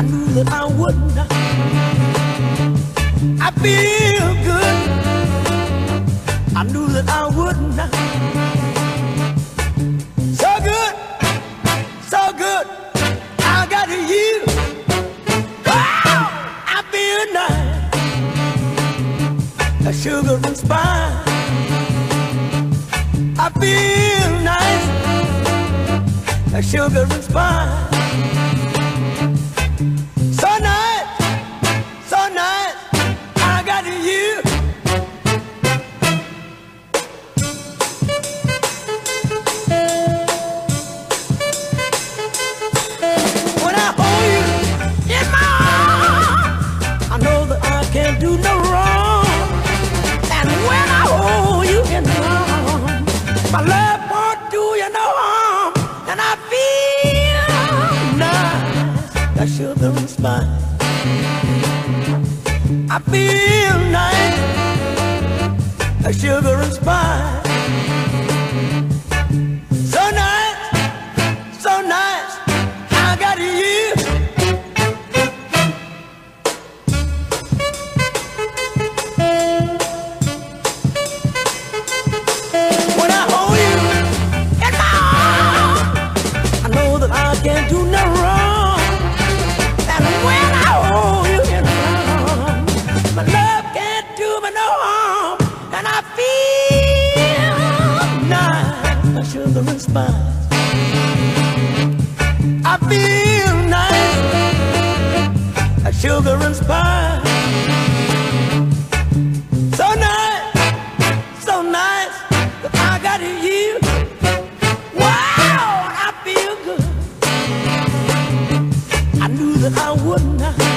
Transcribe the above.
I knew that I would not. I feel good. I knew that I would not. So good, so good. I got you. Oh, I feel nice. A sugar and spice. I feel nice. A sugar and spice. I I can't do no wrong. And when I hold you in my arms, my love won't do you no harm. And I feel nice, that sugar and spice. I feel nice, that sugar and spice. That I can't do no wrong. And when I hold you in my arms, my love can't do me no harm. And I feel nice, a sugar and spice. I feel would not.